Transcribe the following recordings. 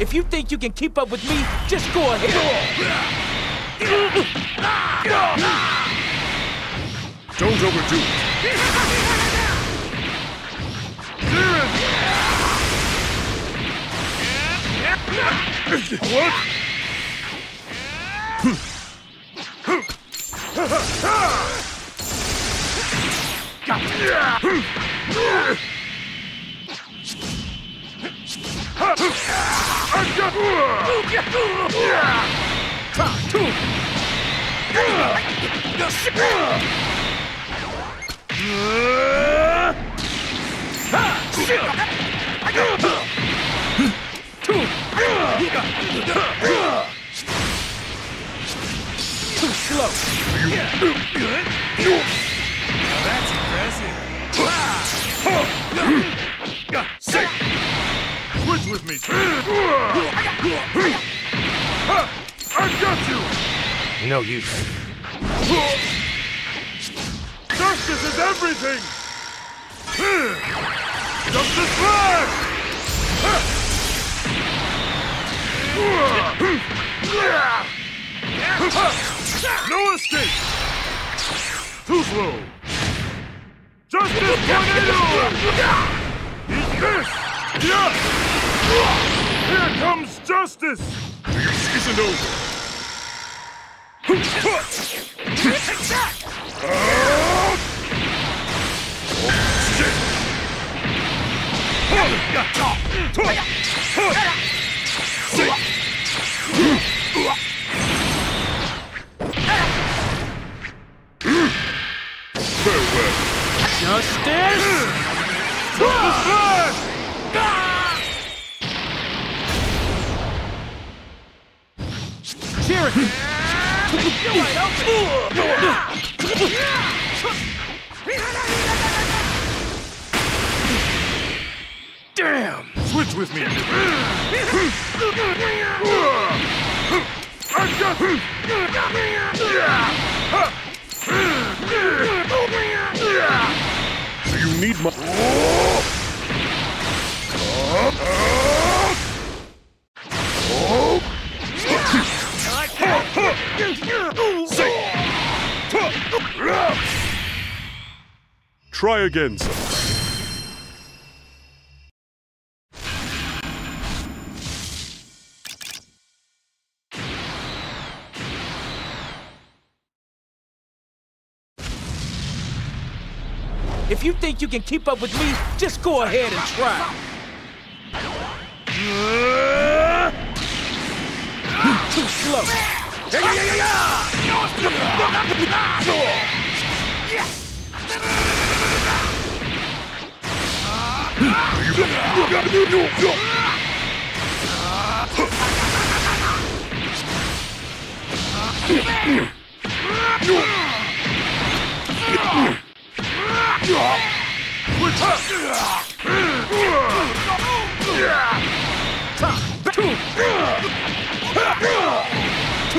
If you think you can keep up with me, just go ahead. Don't overdo it. What? Too slow. That's impressive. Sick! With me! I got you! No use. Justice is everything! Justice Flash! No escape! Too slow! Justice Tornado! Eat this! Yeah! Comes justice! This isn't over! Farewell! Damn! Switch with me! I So you need my... Try again, son. If you think you can keep up with me, just go ahead and try. You're Too slow. Too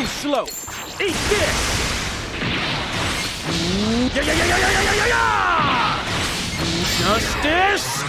slow. Eat this. Yeah,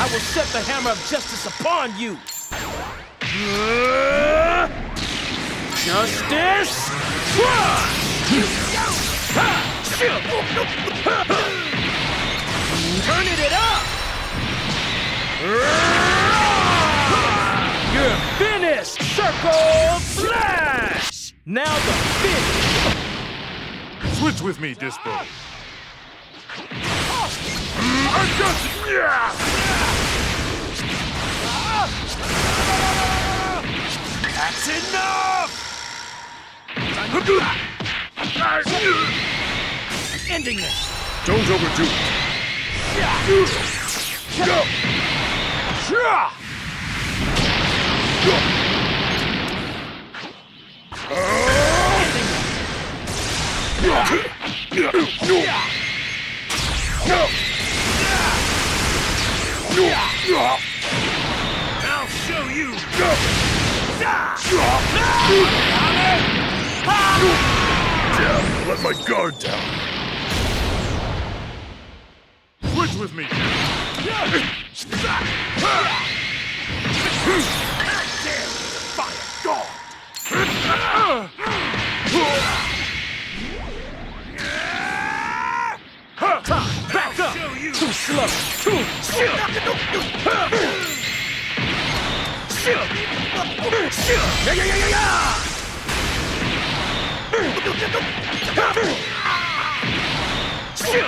I will set the hammer of justice upon you. Justice. Turning it up. You're finished. Circle Slash! Now the finish! Switch with me, Dyspo. I got you! Yeah! That's enough! Ending this! Don't overdo it. Go! I'll show you! Let my guard down. With me. Back up! Too slow! Too slow! Yeah, yeah, yeah, yeah, yeah! There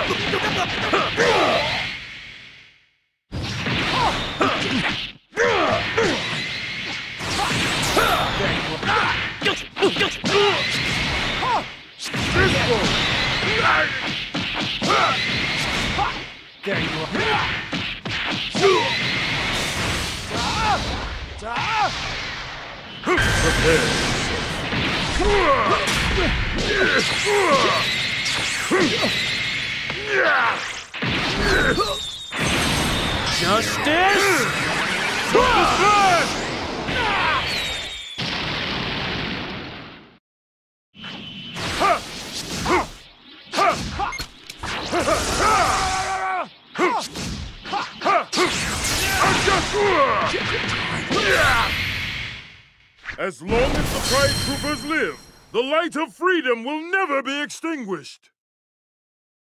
you are. Justice! As long as the Pride Troopers live, the light of freedom will never be extinguished.